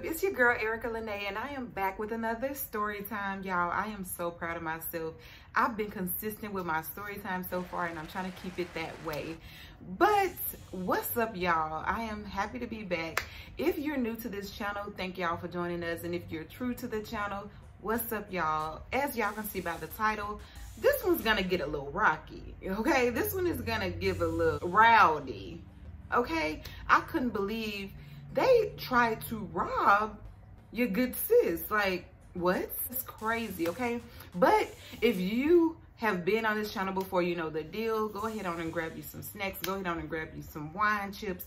YouTube? It's your girl, Erica Lanai, and I am back with another story time, y'all. I am so proud of myself. I've been consistent with my story time so far, and I'm trying to keep it that way. But what's up, y'all? I am happy to be back. If you're new to this channel, thank y'all for joining us. And if you're true to the channel, what's up, y'all? As y'all can see by the title, this one's gonna get a little rocky, okay? This one is gonna give a little rowdy, okay? I couldn't believe they tried to rob your good sis. Like, what? It's crazy, okay? But if you have been on this channel before, you know the deal. Go ahead on and grab you some snacks. Go ahead on and grab you some wine, chips,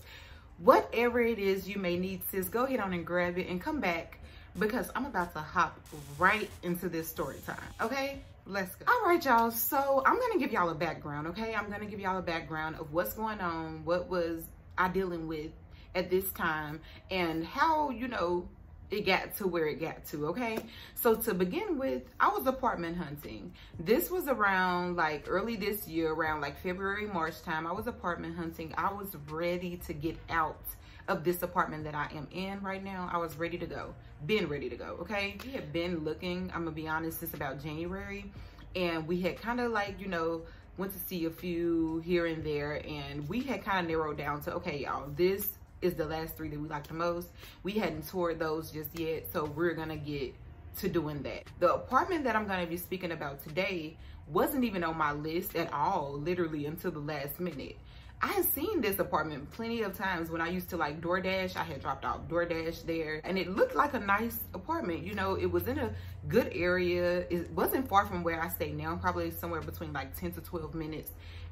whatever it is you may need, sis. Go ahead on and grab it and come back because I'm about to hop right into this story time, okay? Let's go. All right, y'all. So I'm going to give y'all a background, okay? I'm going to give y'all a background of what's going on, what was I dealing with at this time and how, you know, it got to where it got to, okay? So to begin with, I was apartment hunting. This was around like early this year, around like February, March time. I was apartment hunting. I was ready to get out of this apartment that I am in right now. I was ready to go, been ready to go, okay? We had been looking, I'm gonna be honest, since about January. And we had kind of like, you know, went to see a few here and there. And we had kind of narrowed down to, okay, y'all, this is the last three that we like the most. We hadn't toured those just yet, so we're gonna get to doing that. The apartment that I'm gonna be speaking about today wasn't even on my list at all, literally until the last minute. I had seen this apartment plenty of times when I used to like DoorDash. I had dropped off DoorDash there and it looked like a nice apartment. You know, it was in a good area. It wasn't far from where I stay now, probably somewhere between like 10 to 12 minutes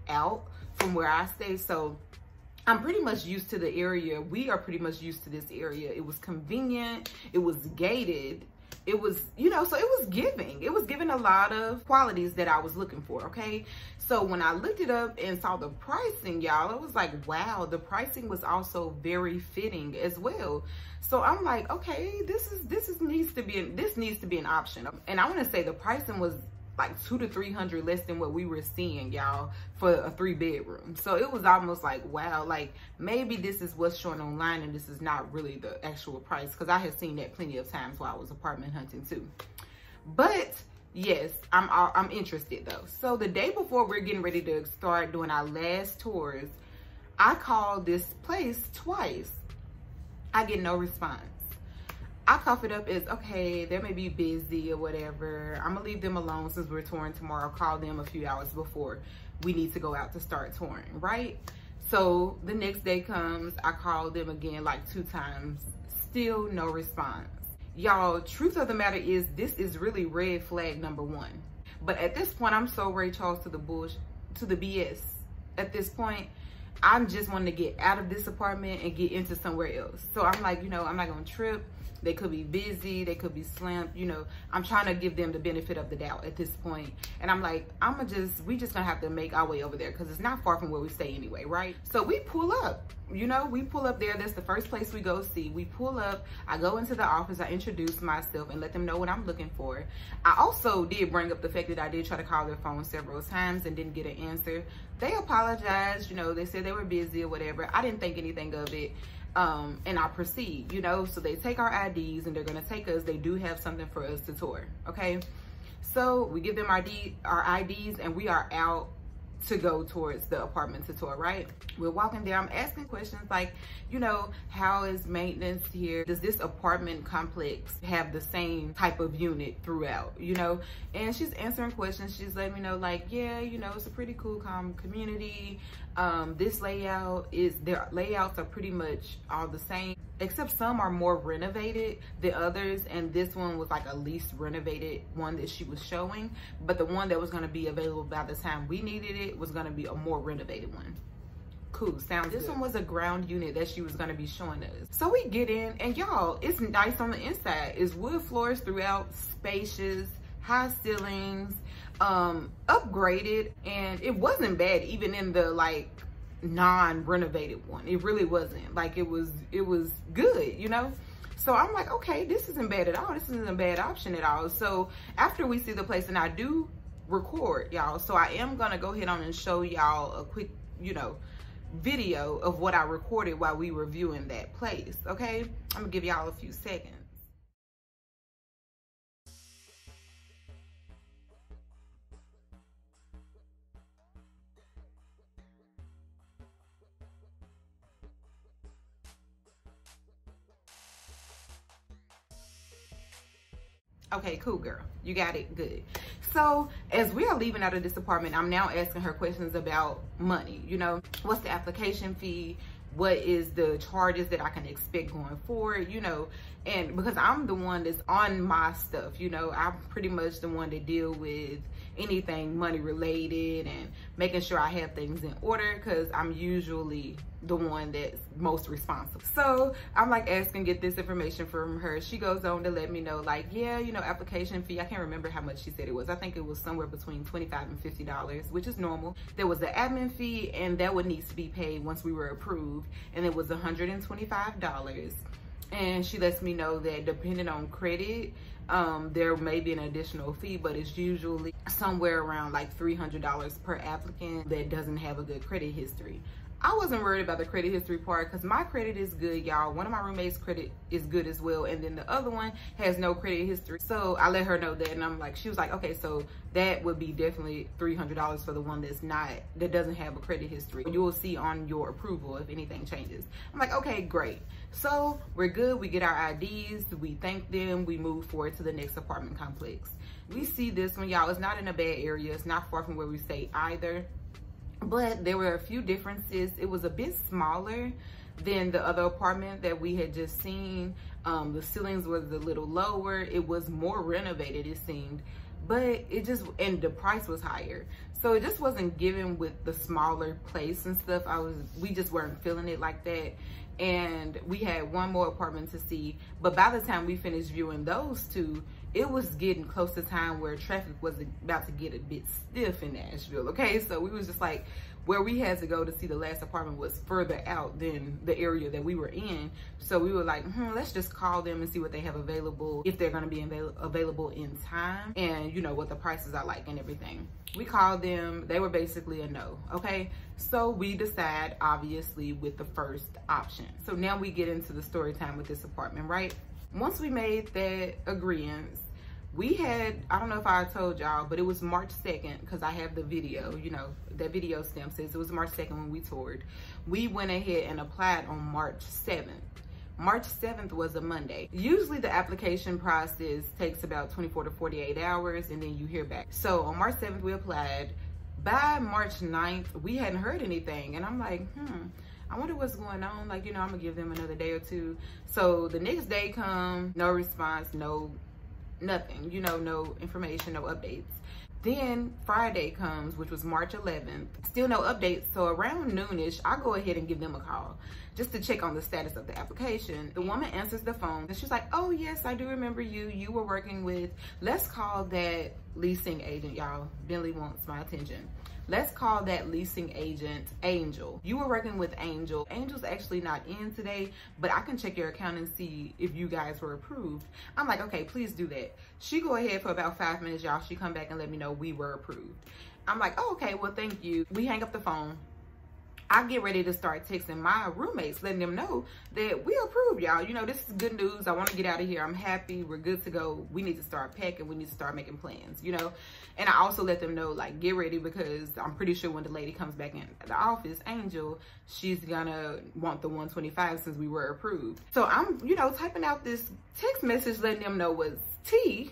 out from where I stay. So I'm pretty much used to the area. We are pretty much used to this area. It was convenient. It was gated. It was, you know, so it was giving. It was giving a lot of qualities that I was looking for, okay? So when I looked it up and saw the pricing, y'all, it was like, wow, the pricing was also very fitting as well. So I'm like, okay, this is, this is needs to be, this needs to be an option. And I want to say the pricing was like two to 300 less than what we were seeing, y'all, for a three bedroom. So it was almost like, wow, like maybe this is what's showing online and this is not really the actual price. Cause I had seen that plenty of times while I was apartment hunting too. But yes, I'm, I'm interested though. So the day before we're getting ready to start doing our last tours, I called this place twice. I get no response. I cough it up as, okay, they may be busy or whatever. I'm gonna leave them alone since we're touring tomorrow. Call them a few hours before we need to go out to start touring, right? So the next day comes, I call them again like two times, still no response. Y'all, truth of the matter is this is really red flag number one. But at this point, I'm so Ray Charles to the bush, to the BS. At this point, I'm just wanting to get out of this apartment and get into somewhere else. So I'm like, you know, I'm not gonna trip. They could be busy, they could be slammed, you know. I'm trying to give them the benefit of the doubt at this point. And I'm like, I'm gonna just, we just gonna have to make our way over there because it's not far from where we stay anyway, right? So we pull up, you know, we pull up there. That's the first place we go see. We pull up, I go into the office, I introduce myself and let them know what I'm looking for. I also did bring up the fact that I did try to call their phone several times and didn't get an answer. They apologized, you know, they said they were busy or whatever. I didn't think anything of it um, and I proceed, you know? So they take our IDs and they're gonna take us, they do have something for us to tour, okay? So we give them our, D, our IDs and we are out to go towards the apartment to tour, right? We're walking there, I'm asking questions like, you know, how is maintenance here? Does this apartment complex have the same type of unit throughout, you know? And she's answering questions. She's letting me know like, yeah, you know, it's a pretty cool, calm community. Um, this layout is, their layouts are pretty much all the same except some are more renovated than others and this one was like a least renovated one that she was showing. But the one that was going to be available by the time we needed it was going to be a more renovated one. Cool. Sounds this good. one was a ground unit that she was going to be showing us. So we get in and y'all it's nice on the inside. It's wood floors throughout spacious high ceilings um upgraded and it wasn't bad even in the like non-renovated one. It really wasn't. Like it was, it was good, you know? So I'm like, okay, this isn't bad at all. This isn't a bad option at all. So after we see the place and I do record y'all. So I am gonna go ahead on and show y'all a quick, you know, video of what I recorded while we were viewing that place, okay? I'm gonna give y'all a few seconds. Okay, cool girl. You got it good. So as we are leaving out of this apartment, I'm now asking her questions about money. You know, what's the application fee? What is the charges that I can expect going forward? You know, and because I'm the one that's on my stuff, you know, I'm pretty much the one to deal with anything money related and making sure I have things in order because I'm usually the one that's most responsible. So I'm like asking get this information from her. She goes on to let me know like, yeah, you know, application fee. I can't remember how much she said it was. I think it was somewhere between 25 and $50, which is normal. There was the admin fee and that would need to be paid once we were approved. And it was $125 and she lets me know that depending on credit um, there may be an additional fee but it's usually somewhere around like $300 per applicant that doesn't have a good credit history I wasn't worried about the credit history part because my credit is good, y'all. One of my roommates' credit is good as well. And then the other one has no credit history. So I let her know that. And I'm like, she was like, okay, so that would be definitely $300 for the one that's not, that doesn't have a credit history. You will see on your approval if anything changes. I'm like, okay, great. So we're good. We get our IDs. We thank them. We move forward to the next apartment complex. We see this one, y'all. It's not in a bad area. It's not far from where we stay either but there were a few differences. It was a bit smaller than the other apartment that we had just seen. Um, the ceilings was a little lower. It was more renovated, it seemed, but it just, and the price was higher. So it just wasn't given with the smaller place and stuff. I was, we just weren't feeling it like that. And we had one more apartment to see. But by the time we finished viewing those two, it was getting close to time where traffic was about to get a bit stiff in Nashville. Okay, so we was just like, where we had to go to see the last apartment was further out than the area that we were in. So we were like, hmm, let's just call them and see what they have available, if they're gonna be avail available in time and you know, what the prices are like and everything. We called them, they were basically a no, okay? So we decide obviously with the first option. So now we get into the story time with this apartment, right? Once we made that agreement, we had, I don't know if I told y'all, but it was March 2nd because I have the video, you know, that video stamp says it was March 2nd when we toured. We went ahead and applied on March 7th. March 7th was a Monday. Usually the application process takes about 24 to 48 hours and then you hear back. So on March 7th, we applied. By March 9th, we hadn't heard anything. And I'm like, hmm, I wonder what's going on. Like, you know, I'm gonna give them another day or two. So the next day come, no response, no nothing, you know, no information, no updates. Then Friday comes, which was March 11th, still no updates. So around noonish, I go ahead and give them a call just to check on the status of the application. The woman answers the phone and she's like, oh yes, I do remember you. You were working with, let's call that leasing agent, y'all. Bentley wants my attention. Let's call that leasing agent Angel. You were working with Angel. Angel's actually not in today, but I can check your account and see if you guys were approved. I'm like, okay, please do that. She go ahead for about five minutes, y'all. She come back and let me know we were approved. I'm like, oh, okay, well, thank you. We hang up the phone. I get ready to start texting my roommates, letting them know that we approve, y'all. You know, this is good news. I want to get out of here. I'm happy. We're good to go. We need to start packing. We need to start making plans, you know. And I also let them know, like, get ready because I'm pretty sure when the lady comes back in the office, Angel, she's gonna want the 125 since we were approved. So I'm, you know, typing out this text message letting them know was T.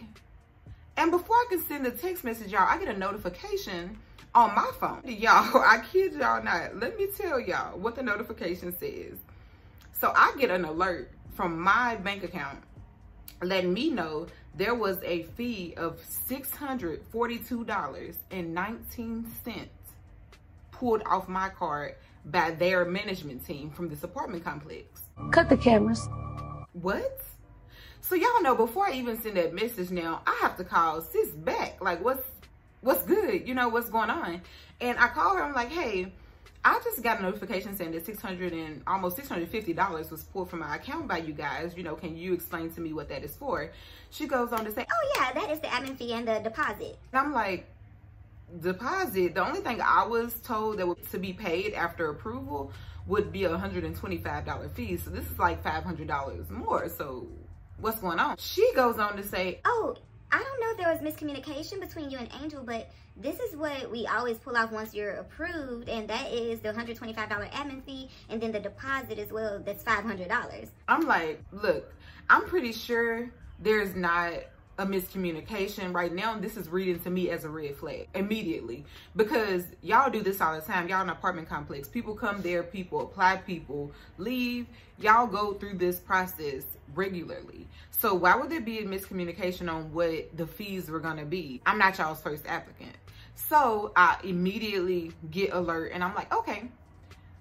And before I can send the text message, y'all, I get a notification on my phone. Y'all, I kid y'all not. Let me tell y'all what the notification says. So I get an alert from my bank account letting me know there was a fee of $642.19 pulled off my card by their management team from this apartment complex. Cut the cameras. What? So y'all know before I even send that message now, I have to call sis back. Like what's what's good? You know, what's going on? And I call her, I'm like, hey, I just got a notification saying that 600 and almost $650 was pulled from my account by you guys. You know, can you explain to me what that is for? She goes on to say, oh yeah, that is the admin fee and the deposit. And I'm like, deposit, the only thing I was told that was to be paid after approval would be a $125 fee. So this is like $500 more. So what's going on? She goes on to say, Oh, I don't know if there was miscommunication between you and Angel, but this is what we always pull off once you're approved, and that is the $125 admin fee, and then the deposit as well, that's $500. I'm like, look, I'm pretty sure there's not a miscommunication right now this is reading to me as a red flag immediately. Because y'all do this all the time. Y'all in an apartment complex. People come there people apply people leave. Y'all go through this process regularly. So why would there be a miscommunication on what the fees were going to be? I'm not y'all's first applicant. So i immediately get alert and i'm like okay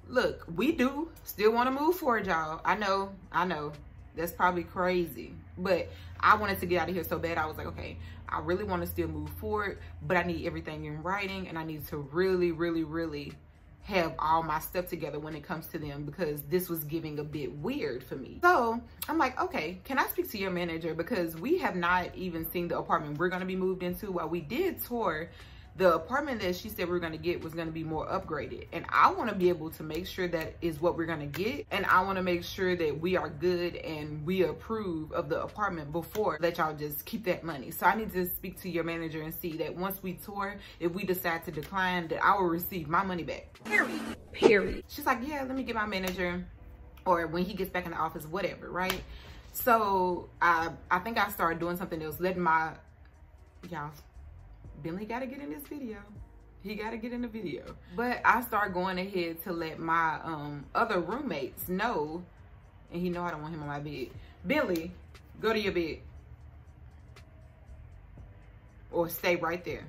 look we do still want to move forward y'all. I know i know that's probably crazy but I wanted to get out of here so bad. I was like, okay, I really want to still move forward, but I need everything in writing and I need to really, really, really have all my stuff together when it comes to them because this was giving a bit weird for me. So I'm like, okay, can I speak to your manager? Because we have not even seen the apartment we're going to be moved into. While we did tour the apartment that she said we are going to get was going to be more upgraded. And i want to be able to make sure that is what we're going to get. And i want to make sure that we are good and we approve of the apartment before that y'all just keep that money. So i need to speak to your manager and see that once we tour if we decide to decline that i will receive my money back. Period. Period. She's like yeah let me get my manager or when he gets back in the office whatever right? So i i think i started doing something else letting my y'all Bentley got to get in this video. He got to get in the video. But I start going ahead to let my um, other roommates know, and he know I don't want him on my bed. Billy, go to your bed. Or stay right there.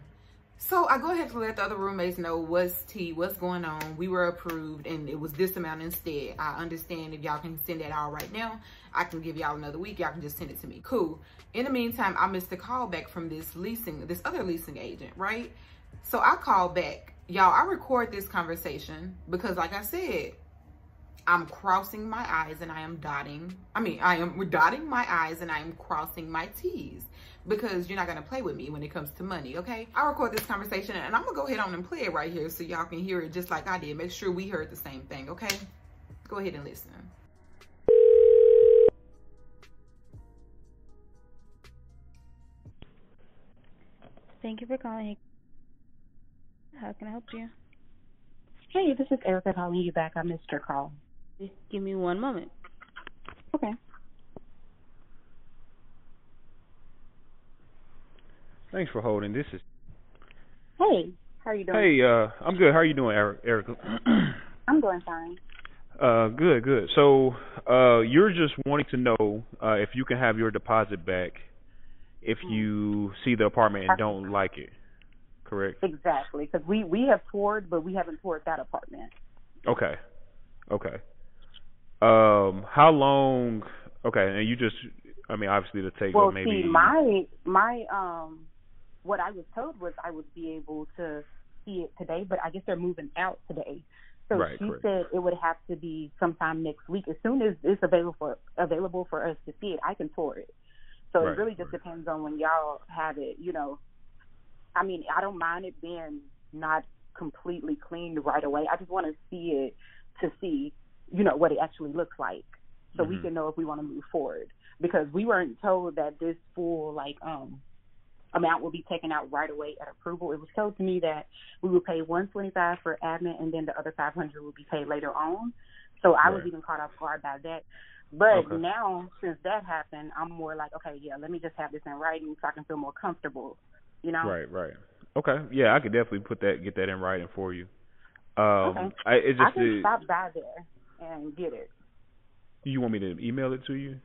So I go ahead to let the other roommates know what's tea, what's going on. We were approved and it was this amount instead. I understand if y'all can send that out right now. I can give y'all another week. Y'all can just send it to me. Cool. In the meantime, I missed a call back from this leasing, this other leasing agent, right? So I call back. Y'all, I record this conversation because like I said, I'm crossing my I's and I am dotting. I mean, I am dotting my I's and I am crossing my T's because you're not going to play with me when it comes to money, okay? I record this conversation and I'm going to go ahead on and play it right here so y'all can hear it just like I did. Make sure we heard the same thing, okay? Go ahead and listen. Thank you for calling. How can I help you? Hey, this is Erica calling you back. I missed your call. Just give me one moment. Okay. Thanks for holding. This is. Hey, how are you doing? Hey, uh, I'm good. How are you doing, Erica? I'm doing fine. Uh, good, good. So, uh, you're just wanting to know uh, if you can have your deposit back if mm. you see the apartment and don't like it. Correct. Exactly, because we we have toured, but we haven't toured that apartment. Okay. Okay. Um, how long? Okay, and you just, I mean, obviously to take well, maybe. see, my my um what I was told was I would be able to see it today, but I guess they're moving out today. So right, she correct. said it would have to be sometime next week. As soon as it's available for available for us to see it, I can tour it. So right, it really just right. depends on when y'all have it. You know, I mean, I don't mind it being not completely cleaned right away. I just want to see it to see, you know, what it actually looks like, so mm-hmm. we can know if we want to move forward. Because we weren't told that this full like um amount will be taken out right away at approval. It was told to me that we would pay 125 for admin and then the other 500 will be paid later on. So I right. was even caught off guard by that. But okay. now, since that happened, I'm more like, okay, yeah, let me just have this in writing so I can feel more comfortable. You know? Right, right. Okay, yeah, I could definitely put that, get that in writing for you. Um, okay. I, it's just I can a, stop by there and get it. You want me to email it to you?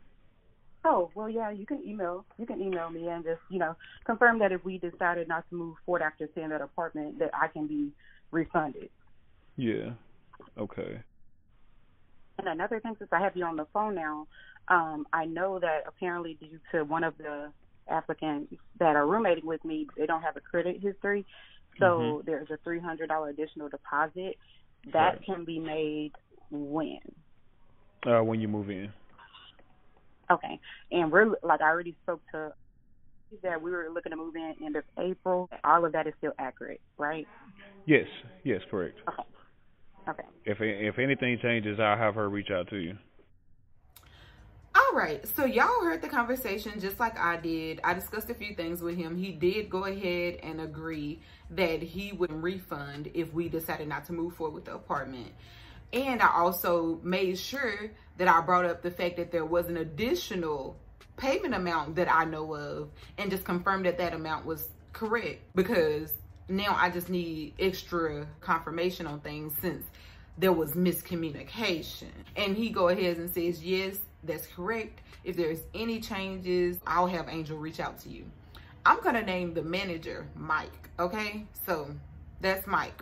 Oh well, yeah, you can email. You can email me and just you know confirm that if we decided not to move forward after seeing that apartment, that I can be refunded. Yeah. Okay. And another thing, since I have you on the phone now, um, I know that apparently due to one of the applicants that are roommating with me, they don't have a credit history, so mm-hmm. there's a three hundred dollar additional deposit that right. can be made when. Uh, when you move in. Okay, and we're like I already spoke to that we were looking to move in end of April. All of that is still accurate, right? Yes, yes, correct. Okay. Okay. If if anything changes, I'll have her reach out to you. All right, so y'all heard the conversation just like I did. I discussed a few things with him. He did go ahead and agree that he would refund if we decided not to move forward with the apartment. And I also made sure that I brought up the fact that there was an additional payment amount that I know of and just confirmed that that amount was correct because now I just need extra confirmation on things since there was miscommunication. And he go ahead and says, yes, that's correct. If there's any changes, I'll have Angel reach out to you. I'm gonna name the manager Mike, okay? So that's Mike.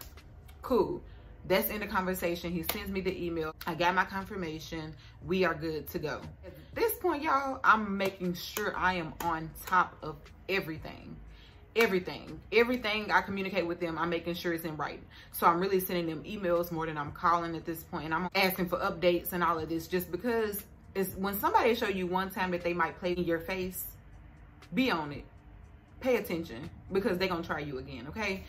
Cool. That's in the conversation. He sends me the email. I got my confirmation. We are good to go. At this point, y'all, I'm making sure I am on top of everything. Everything. Everything I communicate with them, I'm making sure it's in writing. So I'm really sending them emails more than I'm calling at this point. And I'm asking for updates and all of this just because it's when somebody show you one time that they might play in your face, be on it. Pay attention because they're going to try you again, okay?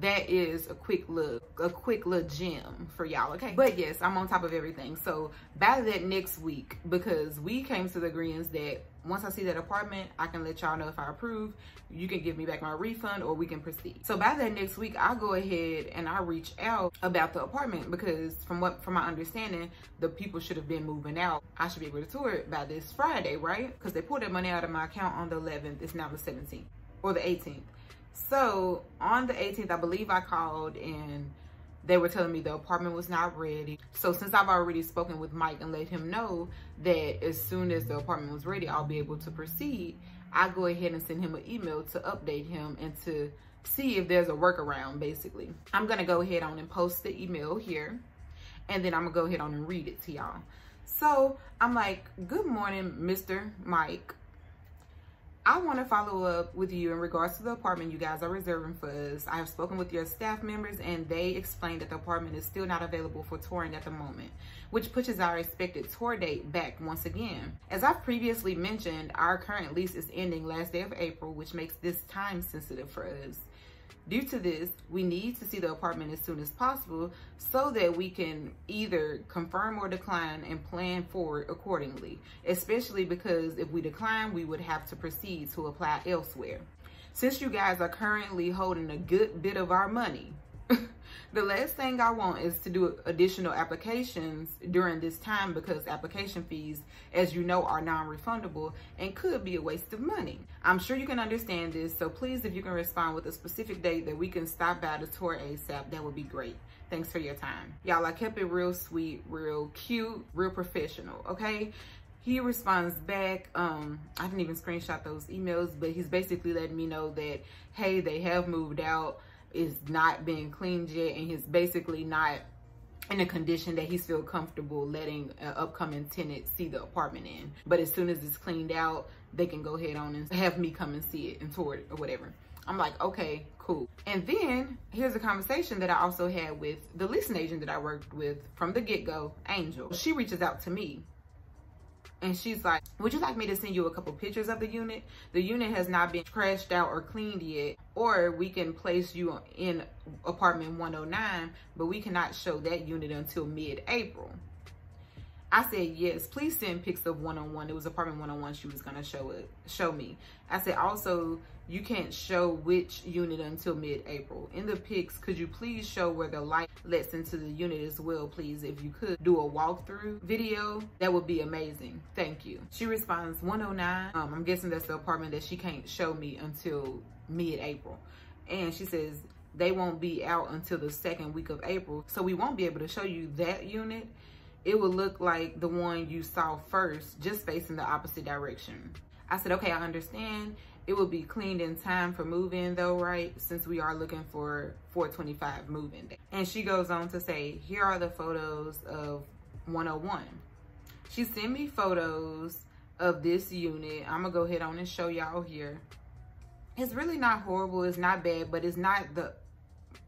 That is a quick look, a quick little gem for y'all, okay? But yes, I'm on top of everything. So by that next week, because we came to the agreement that once I see that apartment, I can let y'all know if I approve. You can give me back my refund or we can proceed. So by that next week, I'll go ahead and I'll reach out about the apartment because from what from my understanding, the people should have been moving out. I should be able to tour it by this Friday, right? Because they pulled that money out of my account on the 11th. It's now the 17th or the 18th. So on the 18th, I believe I called and they were telling me the apartment was not ready. So since I've already spoken with Mike and let him know that as soon as the apartment was ready, I'll be able to proceed, I go ahead and send him an email to update him and to see if there's a workaround, basically. I'm gonna go ahead on and post the email here and then I'm gonna go ahead on and read it to y'all. So I'm like, good morning, Mr. Mike. I want to follow up with you in regards to the apartment you guys are reserving for us. I have spoken with your staff members and they explained that the apartment is still not available for touring at the moment, which pushes our expected tour date back once again. As I've previously mentioned, our current lease is ending last day of April, which makes this time sensitive for us. Due to this, we need to see the apartment as soon as possible so that we can either confirm or decline and plan forward accordingly, especially because if we decline, we would have to proceed to apply elsewhere. Since you guys are currently holding a good bit of our money, the last thing I want is to do additional applications during this time because application fees, as you know, are non-refundable and could be a waste of money. I'm sure you can understand this, so please, if you can respond with a specific date that we can stop by the tour ASAP, that would be great. Thanks for your time. Y'all, I kept it real sweet, real cute, real professional, okay? he responds back um i didn't even screenshot those emails but he's basically letting me know that hey they have moved out is not being cleaned yet and he's basically not in a condition that he's feel comfortable letting an upcoming tenant see the apartment in. But as soon as it's cleaned out, they can go ahead on and have me come and see it and tour it or whatever. I'm like, okay, cool. And then here's a conversation that I also had with the leasing agent that I worked with from the get-go, Angel. She reaches out to me and she's like, would you like me to send you a couple pictures of the unit? The unit has not been crashed out or cleaned yet, or we can place you in apartment 109, but we cannot show that unit until mid-April. I said, yes, please send pics of one-on-one. It was apartment one-on-one she was gonna show it, show me. I said, also, you can't show which unit until mid-April. In the pics, could you please show where the light lets into the unit as well, please? If you could do a walkthrough video, that would be amazing. Thank you. She responds 109. Um, I'm guessing that's the apartment that she can't show me until mid-April. And she says, they won't be out until the second week of April. So we won't be able to show you that unit. It will look like the one you saw first, just facing the opposite direction. I said, okay, I understand it will be cleaned in time for move-in though, right? Since we are looking for 425 move-in day. And she goes on to say, here are the photos of 101. She sent me photos of this unit. I'm gonna go ahead on and show y'all here. It's really not horrible, it's not bad, but it's not the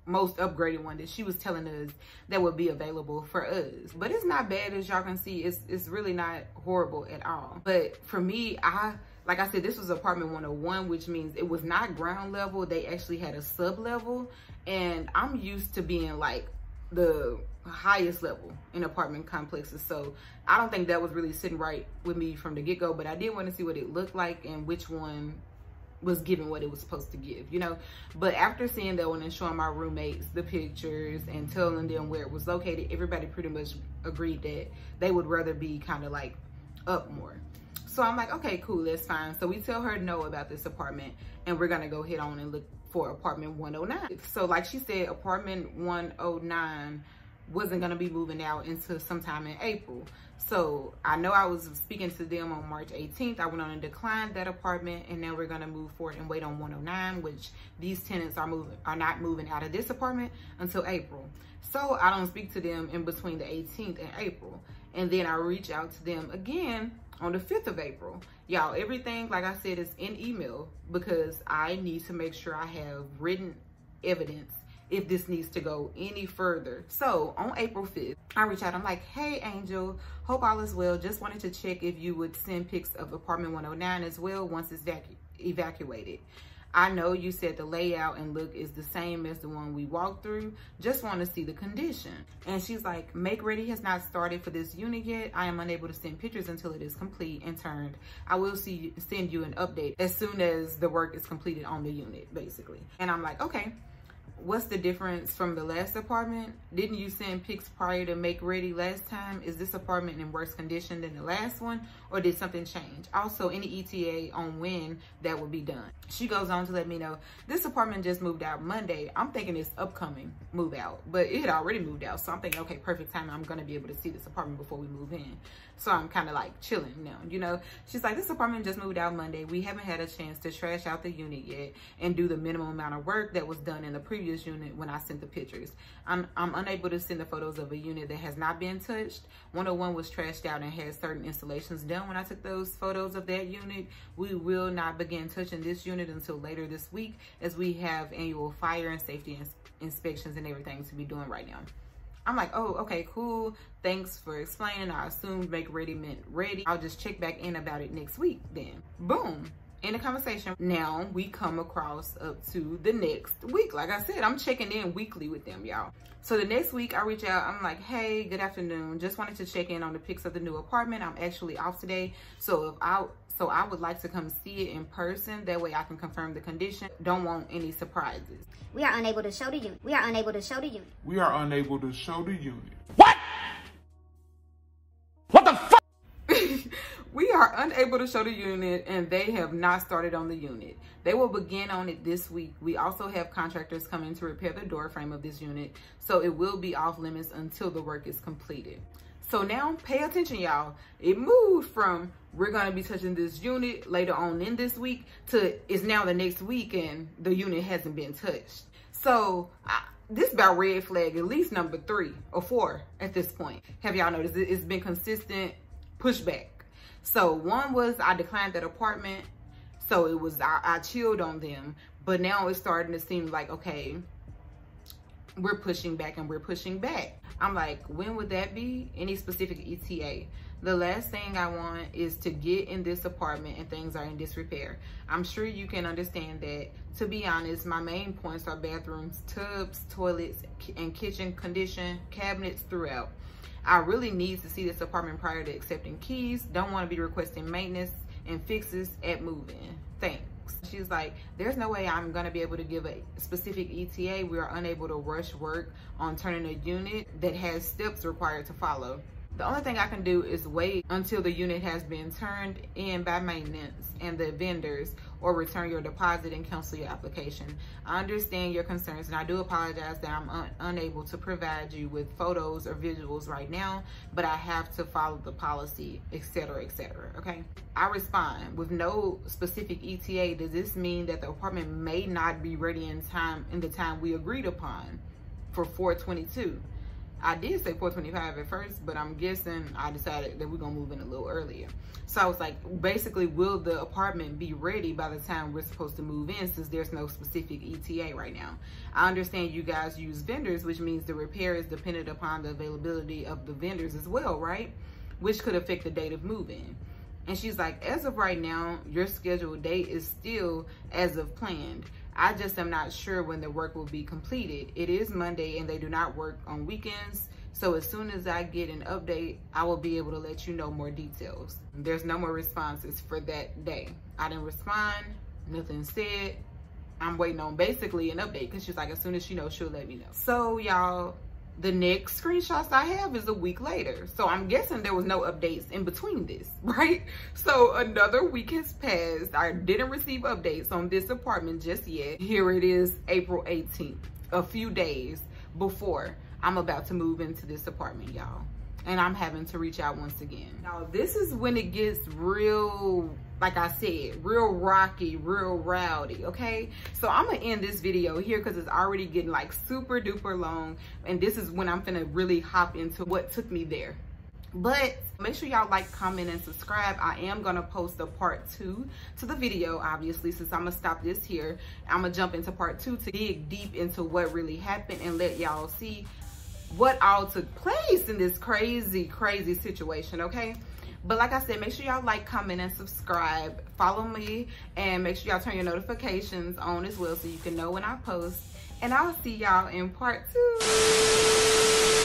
most upgraded one that she was telling us that would be available for us. But it's not bad as y'all can see. It's, it's really not horrible at all. But for me, I like I said, this was apartment 101, which means it was not ground level. They actually had a sub level. And I'm used to being like the highest level in apartment complexes. So I don't think that was really sitting right with me from the get go, but I did want to see what it looked like and which one was giving what it was supposed to give, you know. But after seeing that one and showing my roommates the pictures and telling them where it was located, everybody pretty much agreed that they would rather be kind of like up more. So I'm like, okay, cool, that's fine. So we tell her no about this apartment and we're gonna go head on and look for apartment 109. So like she said, apartment 109 wasn't gonna be moving out until sometime in April. So I know I was speaking to them on March 18th. I went on and declined that apartment and now we're gonna move forward and wait on 109, which these tenants are moving are not moving out of this apartment until April. So I don't speak to them in between the 18th and April. And then I reach out to them again on the 5th of April. Y'all, everything, like I said, is in email because I need to make sure I have written evidence if this needs to go any further. So on April 5th, I reach out. I'm like, hey, Angel, hope all is well. Just wanted to check if you would send pics of apartment 109 as well once it's evacuated. I know you said the layout and look is the same as the one we walked through. Just want to see the condition. And she's like, make ready has not started for this unit yet. I am unable to send pictures until it is complete and turned. I will see send you an update as soon as the work is completed on the unit, basically. And I'm like, okay what's the difference from the last apartment? Didn't you send pics prior to make ready last time? Is this apartment in worse condition than the last one or did something change? Also, any ETA on when that will be done. She goes on to let me know, this apartment just moved out Monday. I'm thinking it's upcoming move out, but it had already moved out. So I'm thinking, okay, perfect time. I'm gonna be able to see this apartment before we move in. So I'm kind of like chilling now, you know? She's like, this apartment just moved out Monday. We haven't had a chance to trash out the unit yet and do the minimum amount of work that was done in the previous unit when I sent the pictures. I'm, I'm unable to send the photos of a unit that has not been touched. 101 was trashed out and had certain installations done when I took those photos of that unit. We will not begin touching this unit until later this week as we have annual fire and safety ins inspections and everything to be doing right now. I'm like, oh, okay, cool. Thanks for explaining. I assumed make ready meant ready. I'll just check back in about it next week then. Boom. In the conversation, now we come across up to the next week. Like I said, I'm checking in weekly with them, y'all. So the next week I reach out, I'm like, hey, good afternoon. Just wanted to check in on the pics of the new apartment. I'm actually off today. So if I so I would like to come see it in person. That way I can confirm the condition. Don't want any surprises. We are unable to show the unit. We are unable to show the unit. We are unable to show the unit. What? What we are unable to show the unit and they have not started on the unit. They will begin on it this week. We also have contractors coming to repair the door frame of this unit. So it will be off limits until the work is completed. So now pay attention, y'all. It moved from we're to be touching this unit later on in this week to it's now the next week and the unit hasn't been touched. So I, this about red flag, at least number three or four at this point. Have y'all noticed it's been consistent pushback. So one was I declined that apartment. So it was, I, I chilled on them. But now it's starting to seem like, okay, we're pushing back and we're pushing back. I'm like, when would that be? Any specific ETA? The last thing I want is to get in this apartment and things are in disrepair. I'm sure you can understand that. To be honest, my main points are bathrooms, tubs, toilets, and kitchen condition, cabinets throughout. I really need to see this apartment prior to accepting keys. Don't want to be requesting maintenance and fixes at move-in. Thanks. She's like, there's no way I'm gonna be able to give a specific ETA. We are unable to rush work on turning a unit that has steps required to follow. The only thing I can do is wait until the unit has been turned in by maintenance and the vendors or return your deposit and cancel your application. I understand your concerns and I do apologize that I'm un unable to provide you with photos or visuals right now, but I have to follow the policy, etc., etc. okay? I respond with no specific ETA. Does this mean that the apartment may not be ready in time in the time we agreed upon for 422? I did say 425 at first, but I'm guessing I decided that we're gonna move in a little earlier. So I was like, basically, will the apartment be ready by the time we're supposed to move in since there's no specific ETA right now? I understand you guys use vendors, which means the repair is dependent upon the availability of the vendors as well, right? Which could affect the date of move-in. And she's like, as of right now, your scheduled date is still as of planned. I just am not sure when the work will be completed. It is Monday and they do not work on weekends. So as soon as I get an update, I will be able to let you know more details. There's no more responses for that day. I didn't respond, nothing said. I'm waiting on basically an update because she's like, as soon as she knows, she'll let me know. So y'all, the next screenshots I have is a week later. So I'm guessing there was no updates in between this, right? So another week has passed. I didn't receive updates on this apartment just yet. Here it is, April 18th, a few days before I'm about to move into this apartment, y'all. And I'm having to reach out once again. Now, this is when it gets real, like I said, real rocky, real rowdy, okay? So I'm gonna end this video here because it's already getting like super duper long. And this is when I'm gonna really hop into what took me there. But make sure y'all like, comment, and subscribe. I am gonna post a part two to the video, obviously, since I'm gonna stop this here. I'm gonna jump into part two to dig deep into what really happened and let y'all see what all took place in this crazy, crazy situation, okay? But like I said, make sure y'all like, comment, and subscribe. Follow me, and make sure y'all turn your notifications on as well so you can know when I post. And I'll see y'all in part two.